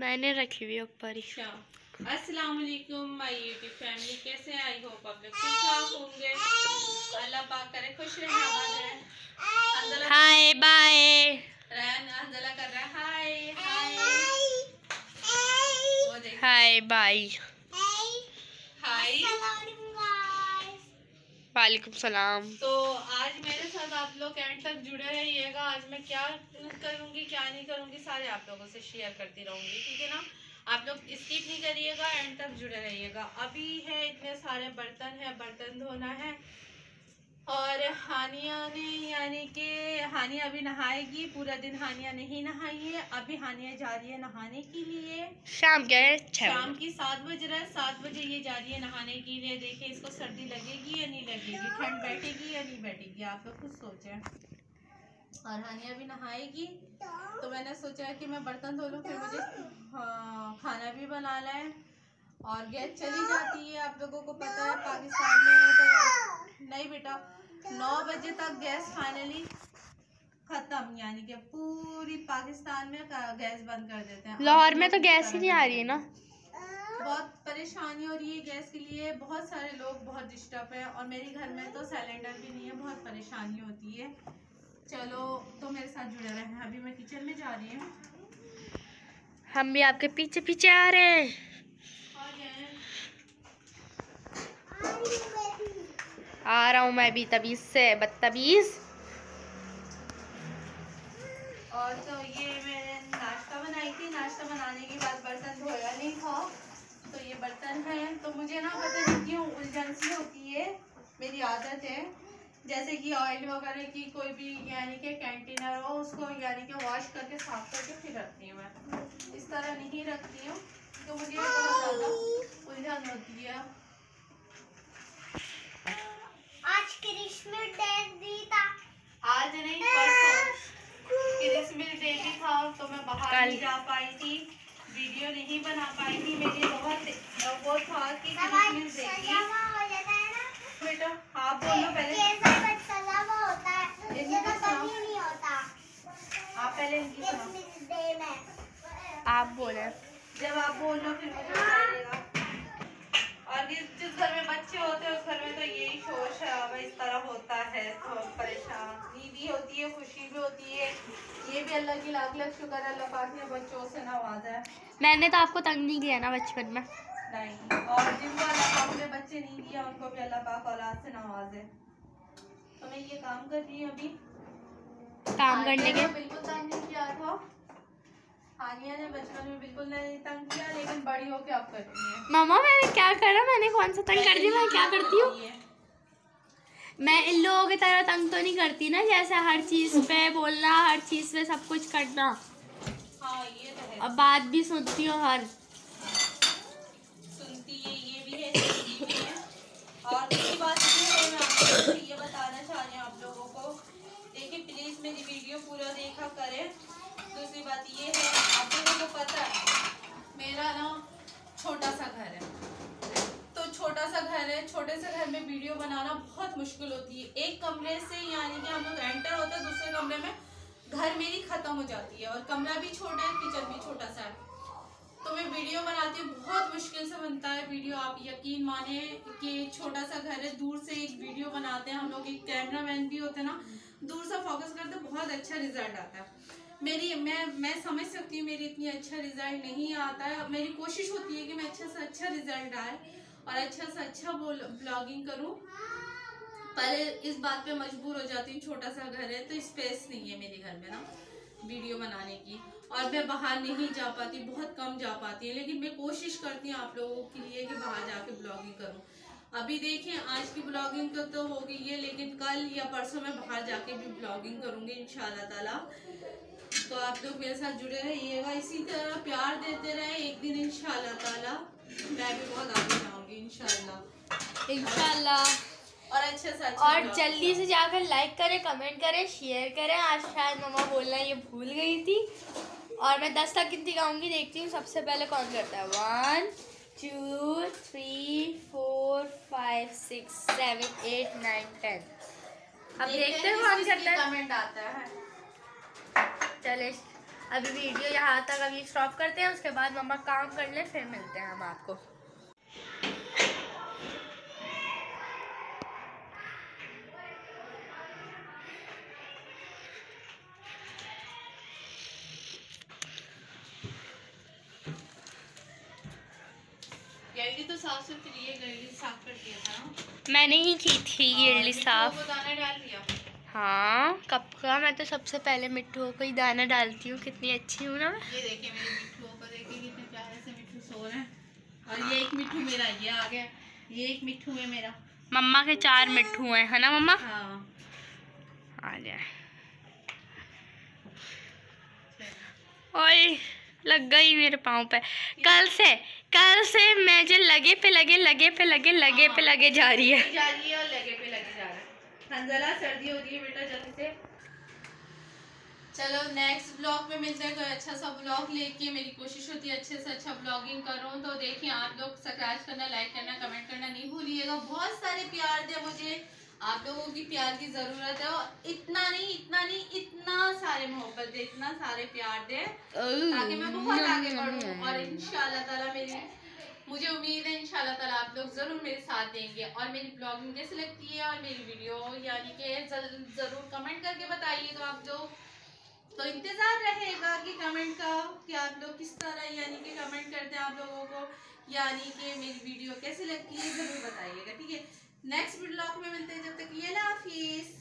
मैंने रखी हुई है ऊपर ही। अच्छा। अस्सलाम वालेकुम माय यूट्यूब फैमिली कैसे हैं? आई होप आप लोग ठीक ठाक होंगे। अल्लाह पाक करे खुश रहे आबाद हाय बाय। रैन कर रहा है। हाय हाय। Hi bye. हाय वालेकुम सलाम। तो आज मेरे साथ आप लोग एंड तक जुड़े रहिएगा। आज मैं क्या करूँगी, क्या नहीं करूँगी, सारे आप लोगों से शेयर करती रहूँगी, ठीक है ना? आप लोग स्किप नहीं करिएगा एंड तक जुड़े रहिएगा। अभी है इतने सारे बर्तन है, बर्तन धोना है। और हानिया ने यानी कि हानिया अभी नहाएगी पूरा दिन हानिया नहीं नहाई है अभी हानिया जा रही है नहाने के लिए। शाम है शाम की सात बज रहा है सात बजे ये जा रही है नहाने के लिए। देखिए इसको सर्दी लगेगी या नहीं लगेगी? ठंड बैठेगी या नहीं बैठेगी? आप लोग खुद सोचें। और हानिया भी नहाएगी। तो मैंने सोचा कि मैं बर्तन धो लूँ फिर मुझे हाँ, खाना भी बनाना है और गैस चली जाती है। आप लोगों को पता है पाकिस्तान में तो नहीं बेटा। नौ बजे तक गैस फाइनली खत्म यानी कि पूरी पाकिस्तान में गैस बंद कर देते हैं। लाहौर में तो गैस ही नहीं आ रही है। ना? बहुत परेशानी हो रही है गैस के लिए। बहुत सारे लोग बहुत डिस्टर्ब है और मेरे घर में तो सिलेंडर भी नहीं है बहुत परेशानी होती है। चलो तो मेरे साथ जुड़े रहे हैं। अभी मैं किचन में जा रही हूँ। हम भी आपके पीछे पीछे आ रहे हैं। है? आ रहा हूँ मैं भी तबीज से बदतमीज और तो ये मैंने नाश्ता बनाई थी नाश्ता बनाने के बाद बर्तन धोया नहीं था। तो ये बर्तन है तो मुझे ना पता नहीं क्यों उलझन सी होती है मेरी आदत है। जैसे कि ऑयल वगैरह की कोई भी यानी कि कंटेनर हो उसको यानी कि वॉश करके साफ़ करके फिर रखती हूँ मैं। इस तरह नहीं रखती हूँ तो मुझे बहुत ज़्यादा उलझन होती है। आज क्रिसमस डे दी था। आज नहीं परसों। क्रिसमस डे भी था तो मैं बाहर नहीं जा पाई थी। वीडियो नहीं बना पाई थी। मेरी बहुत वो था कि क्रिसमस डे की। बेटा हाँ बोलो पहले। होता है? तो साफ- कभी नहीं होता। आप पहले इनकी सुनो क्रिसमस डे में। आप बोले। जब आप बोलो फिर मुझे पता चलेगा और जिस जिस घर में बच्चे होते हैं उस घर में तो यही शोर शराबा इस तरह होता है तो परेशानी। भी होती है खुशी भी होती है। ये भी अल्लाह की लाख लाख शुक्र है अल्लाह पाक ने बच्चों से नवाजा है। मैंने तो आपको तंग नहीं किया ना बचपन में। नहीं और जिनको अल्लाह पाक ने बच्चे नहीं दिया उनको भी अल्लाह पाक औलाद से नवाजे तो मैं ये काम कर रही हूँ अभी। काम करने के बिल्कुल तंग नहीं किया था। हानिया ने बचपन में बिल्कुल नहीं तंग किया लेकिन बड़ी होके अब करती है। मामा मैंने क्या करा? मैंने कौन सा तंग कर दिया? मैं क्या करती हूँ। मैं इन लोगों की तरह तंग तो नहीं करती ना जैसे हर चीज़ पे बोलना हर चीज़ पे सब कुछ करना। हाँ ये तो है। और बात भी सुनती हूँ हर। सुनती है ये भी है सुनती भी है। और दूसरी बात ये है मैं आप ये बताना चाह रही हूँ आप लोगों को। देखिए प्लीज़ मेरी वीडियो पूरा देखा करें। दूसरी बात ये है आप लोगों को पता है मेरा ना छोटा सा घर है तो छोटा सा घर है छोटे से घर में वीडियो बनाना बहुत मुश्किल होती है। एक कमरे से यानी कि हम लोग एंटर होते हैं, दूसरे कमरे में घर मेरी ख़त्म हो जाती है और कमरा भी छोटा है, किचन भी छोटा सा है। तो मैं वीडियो बनाती हूँ, बहुत मुश्किल से बनता है वीडियो। आप यकीन माने कि छोटा सा घर है, दूर से एक वीडियो बनाते हैं हम लोग, एक कैमरा मैन भी होते हैं ना, दूर से फोकस करते बहुत अच्छा रिज़ल्ट आता है। मेरी, मैं मैं समझ सकती हूँ, मेरी इतनी अच्छा रिज़ल्ट नहीं आता है। मेरी कोशिश होती है कि मैं अच्छा से अच्छा रिज़ल्ट आए और अच्छा से अच्छा ब्लॉगिंग करूँ। पर इस बात पे मजबूर हो जाती हूँ छोटा सा घर है तो स्पेस नहीं है मेरे घर में ना वीडियो बनाने की। और मैं बाहर नहीं जा पाती बहुत कम जा पाती है लेकिन मैं कोशिश करती हूँ आप लोगों के लिए कि बाहर जाके ब्लॉगिंग करूँ। अभी देखें आज की ब्लॉगिंग तो, तो हो गई है लेकिन कल या परसों मैं बाहर जाके भी ब्लॉगिंग करूँगी इन ताला। तो आप लोग मेरे साथ जुड़े रहिएगा इसी तरह प्यार देते रहे एक दिन इन ताला मैं भी बहुत आगे जाऊँगी इंशाल्लाह। इंशाल्लाह। और अच्छे से अच्छा और जल्दी से जाकर लाइक करें कमेंट करें शेयर करें। आज शायद मम्मा बोलना ये भूल गई थी। और मैं दस तक गिनती गाऊँगी देखती हूँ। सबसे पहले कौन करता है? One two three four five six seven eight nine ten अब देखते हैं कौन करता है। कमेंट आता है। चले अभी वीडियो यहाँ तक अभी स्टॉप करते हैं। उसके बाद मम्मा काम कर ले फिर मिलते हैं हम आपको। साफ़ सुथरी है गैलरी साफ़ कर दिया था। ना मैंने ही की थी ये इडली साफ़। दाना डाल दिया। हाँ कब का? मैं तो सबसे पहले मिट्टू को ही दाना डालती हूँ कितनी अच्छी हूँ ना मैं। ये देखिए मेरे मिट्टुओं को देखिए कितने प्यारे से मिट्टू सो रहे हैं। और ये एक मिट्टू मेरा ये आ गया। ये एक मिट्टू है मेरा। मम्मा के चार मिट्टू हैं है ना मम्मा? हाँ। आ जाए। ओए लग गई मेरे पाँव पे। कल से कल से मैं जो लगे पे लगे लगे पे लगे लगे पे लगे जा रही है। चलो नेक्स्ट ब्लॉग में मिलते हैं। कोई अच्छा सा ब्लॉग लेके मेरी कोशिश होती है अच्छे से अच्छा ब्लॉगिंग करूँ। तो देखिए, आप लोग सब्सक्राइब करना लाइक करना कमेंट करना नहीं भूलिएगा। बहुत सारे प्यार दे मुझे। आप लोगों की प्यार की ज़रूरत है और इतना नहीं इतना नहीं इतना सारे मोहब्बत दे इतना सारे प्यार दे ताकि मैं बहुत आगे बढ़ूँ और इंशाल्लाह ताला मेरी मुझे उम्मीद है इंशाल्लाह ताला आप लोग ज़रूर मेरे साथ देंगे और मेरी ब्लॉगिंग कैसे लगती है और मेरी वीडियो यानी कि ज़रूर कमेंट करके बताइएगा आप लोग तो इंतज़ार रहेगा कि कमेंट का कि आप लोग किस तरह यानी कि कमेंट करते हैं आप लोगों को यानी कि मेरी वीडियो कैसे लगती है ज़रूर बताइएगा ठीक है? नेक्स्ट ब्लॉग में मिलते हैं जब तक ये हाफिज़